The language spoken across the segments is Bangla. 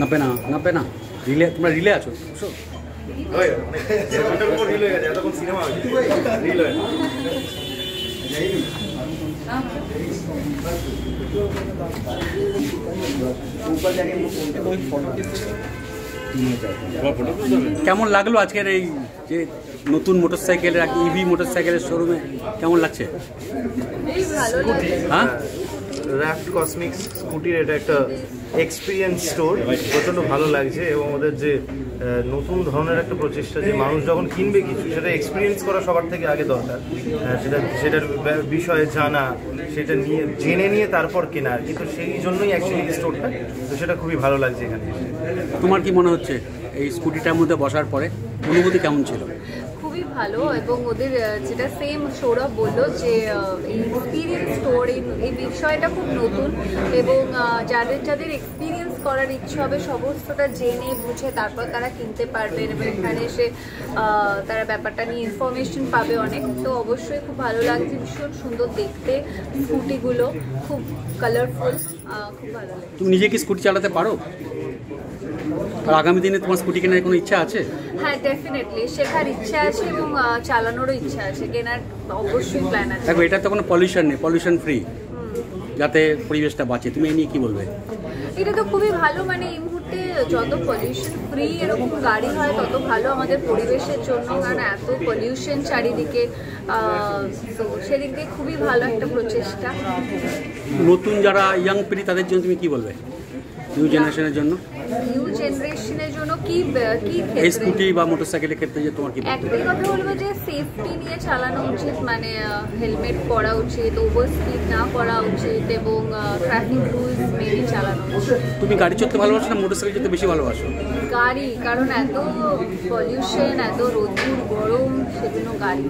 নাপে না নাপে না। রিলে তোমরা রিলে আছো? কেমন লাগল আজকের এই যে নতুন মোটরসাইকেলের ইভি মোটরসাইকেলের শোরুমে কেমন লাগছে? হ্যাঁ? র্যাফট কসমিক্স স্কুটির এটা একটা এক্সপিরিয়েন্স স্টোর প্রচণ্ড ভালো লাগছে এবং ওদের যে নতুন ধরনের একটা প্রচেষ্টা যে মানুষ যখন কিনবে কিছু সেটা এক্সপিরিয়েন্স করা সবার থেকে আগে দরকার। সেটা সেটার বিষয়ে জানা সেটা নিয়ে জেনে নিয়ে তারপর কেনা কিন্তু সেই জন্যই অ্যাকচুয়ালি স্টোরটা তো সেটা খুবই ভালো লাগছে এখানে। তোমার কি মনে হচ্ছে এই স্কুটিটার মধ্যে বসার পরে? অনুভূতি কেমন ছিল? খুবই ভালো এবং ওদের যেটা সেম সৌরভ বলল যে এক্সপিরিয়েন্স স্টোর এই বিষয়টা খুব নতুন এবং যাদের যাদের এক্সপিরিয়েন্স করার ইচ্ছে হবে সমস্তটা জেনে বুঝে তারপর তারা কিনতে পারবেন এবং এখানে এসে তারা ব্যাপারটা নিয়ে ইনফরমেশন পাবে অনেক। তো অবশ্যই খুব ভালো লাগছে ভীষণ সুন্দর দেখতে স্কুটিগুলো, খুব কালারফুল খুব ভালো লাগে তুমি নিজে কি স্কুটি চালাতে পারো? আর আগামী দিনে তোমার স্কুটি কেনার কোনো ইচ্ছা আছে? হ্যাঁ ডেফিনেটলি শেখার ইচ্ছা আছে এবং চালানোরও ইচ্ছা আছে। কেনার অবশ্যই প্ল্যান আছে। দেখো এটা তো কোনো পলিউশন নেই পলিউশন ফ্রি যাতে পরিবেশটা বাঁচে। তুমি এই নিয়ে কি বলবে? এটা তো খুবই ভালো। মানে এই মুহূর্তে যত পলিউশন ফ্রি এরকম গাড়ি হয় তত ভালো আমাদের পরিবেশের জন্য। কারণ এত পলিউশন চারিদিকে তো সেদিক দিয়ে খুবই ভালো একটা প্রচেষ্টা। নতুন যারা ইয়াং পিড়ি তাদের জন্য তুমি কি বলবে? নিউ জেনারেশনের জন্য? নিউ জেনারেশনের জন্য কি কি এই ক্ষেত্রে স্কুটি বা মোটরসাইকেলের ক্ষেত্রে যে তোমার কি? একটাই কথা বলব যে সেফটি নিয়ে চালানো উচিত মানে হেলমেট পরা উচিত ওভার স্পিড না করা উচিত এবং ট্রাফিক রুলস মেনে চালানো তুমি গাড়ি চড়তে ভালোবাসো না মোটরসাইকেল চড়তে বেশি ভালোবাসো? গাড়ি কারণ এত পলিউশন এত রোদ্দুর গরম সেজন্য গাড়ি।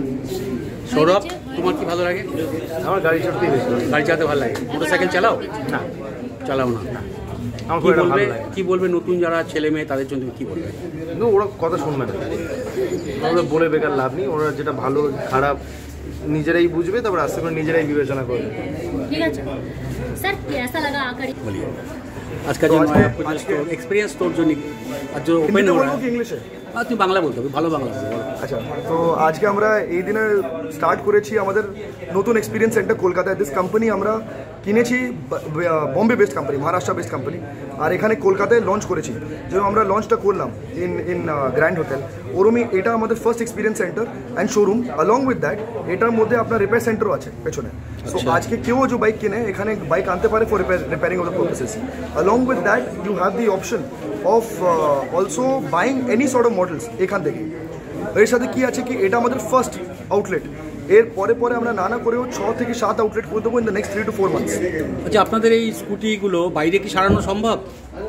সৌরভ তোমার কি ভালো লাগে? আমার গাড়ি চড়তেই বেশি। গাড়ি চালাতে ভালো লাগে। মোটরসাইকেল চালাও? না। চালাও না। কি বলবে? কি বলবে নতুন যারা ছেলে মেয়ে তাদের জন্য কি বলবে? কিন্তু ওরা কথা শুনবে না। ওরা বলে বেকার লাভ নেই। ওরা যেটা ভালো খারাপ নিজেরাই বুঝবে তারপর আস্তে করে নিজেরাই বিবেচনা করবে। ঠিক আছে। স্যার কেসা লাগা আজকে যে এক্সপিরিয়েন্স তোর জন্য আচ্ছা, তো আজকে আমরা এই দিনে স্টার্ট করেছি আমাদের নতুন এক্সপিরিয়েন্স সেন্টার কলকাতায় দিস কোম্পানি আমরা কিনেছি Bombay best company Maharashtra best company আর এখানে কলকাতায় লঞ্চ করেছি। যেরকম আমরা লঞ্চটা করলাম ইন ইন গ্র্যান্ড হোটেল ওরমই এটা আমাদের first experience centre and showroom along with that এটার মধ্যে আপনার রিপেয়ার সেন্টারও আছে পেছনে। সো আজকে কেউ যে বাইক কিনে এখানে বাইক আনতে পারে for repairing of the process along with that you have the option of also buying any sort of models এখান থেকে। এর সাথে কি আছে কি? এটা আমাদের ফার্স্ট আউটলেট এর পরে পরে আমরা নানা করেও ছ থেকে সাত আউটলেট করে দেবো in the next three to four months আচ্ছা আপনাদের এই স্কুটিগুলো বাইরে কি সারানো সম্ভব?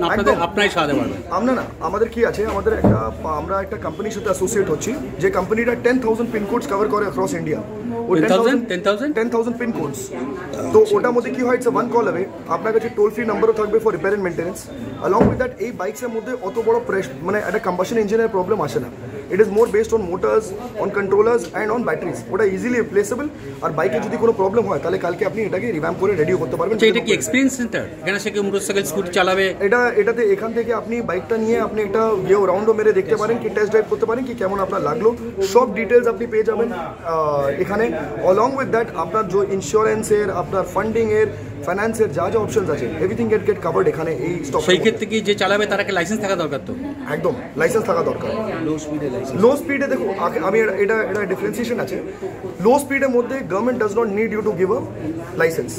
আপনাদের একদম। আপনারাই সারাতে পারবেন। আমরা না আমাদের কি আছে? আমাদের একটা আমরা একটা কোম্পানির সাথে অ্যাসোসিয়েট হচ্ছি। যে কোম্পানিটা টেন থাউজেন্ড পিনকোডস কভার করে অ্যাক্রস ইন্ডিয়া ও 10,000? 10,000? টেন থাউজেন্ড পিনকোডস তো ওটার মধ্যে কি হয় ইটস ওয়ান কল অ্যাওয়ে আপনার কাছে টোল ফ্রি নাম্বারও থাকবে for repair and maintenance along with that এই বাইকসের মধ্যে অত বড় প্রেস মানে একটা কম্বাসন ইঞ্জিনের প্রবলেম আসে না it is more based on motors on controllers and on batteries ওটা ইজিলি রিপ্লেসেবল আর বাইকে যদি কোনো প্রবলেম হয় তাহলে কালকে আপনি এটাকে রিভ্যাম্প করে রেডিও করতে পারবেন আচ্ছা এটা কি এক্সপিরিয়েন্স সেন্টার এখানে সে কেউ মোটরসাইকেল স্কুটি চালাবে এটা এটাতে এখান থেকে আপনি বাইকটা নিয়ে আপনি একটা ইয়ে রাউন্ডও মেরে দেখতে পারেন কি টেস্ট ড্রাইভ করতে পারেন কি কেমন আপনার লাগল সব ডিটেলস আপনি পেয়ে যাবেন আহ, এখানে অলং উইথ দ্যাট আপনার যে ইন্স্যুরেন্সের আপনার ফান্ডিংয়ের ফাইন্যান্সের যা যা অপশনস আছে এভরিথিং গেট গেট কাভার্ড এখানে এই স্টক সেই ক্ষেত্রে কি যে চালাবে তার একটা লাইসেন্স থাকা দরকার তো? একদম লাইসেন্স থাকা দরকার। লো স্পিডে লাইসেন্স লো স্পিডে দেখো আমি এটা- এটা ডিফারেন্সিয়েশন আছে। লো স্পিডের মধ্যে government does not need you to give a licence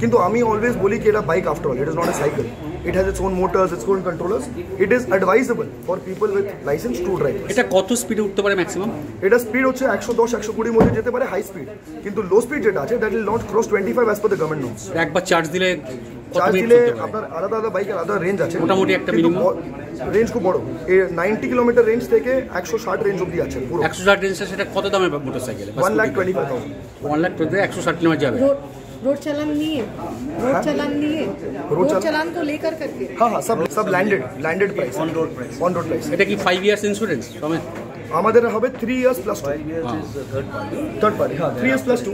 কিন্তু আমি অলওয়েজ বলি কি এটা bike after all it is not a cycle it has its own motors its own controllers it is advisable for people with licence to drive এটা কত স্পিডে উঠতে পারে ম্যাক্সিমাম এটা স্পিড হচ্ছে একশো দশ একশো কুড়ির মধ্যে যেতে পারে হাই স্পিড কিন্তু লো স্পিড যেটা আছে that'll not cross twenty five as per the government notes একবার চার্জ দিলে চার্জ দিলে আপনার আলাদা আলাদা বাইকের আলাদা রেঞ্জ আছে। মোটামুটি একটা মিনিমাম রেঞ্জ খুব বড়। এই নাইনটি কিলোমিটার রেঞ্জ থেকে একশো ষাট রেঞ্জ অব্দি আছে পুরো। একশো ষাট রেঞ্জটা সেটা কত দামে motorcycle one lakh twenty five thousand one lakh twenty একশো ষাট নেওয়া যাবে। रोड रोड चालान लिए रोड चालान लिए रोड चालान- चालान को लेकर करके हाँ हाँ सब सब landed landed price on road price on road price এটা কি ফাইভ ইয়ার্স ইন্স্যুরেন্স সমেত আমাদের হবে three years plus two third party হ্যাঁ থ্রি ইয়ার্স প্লাস টু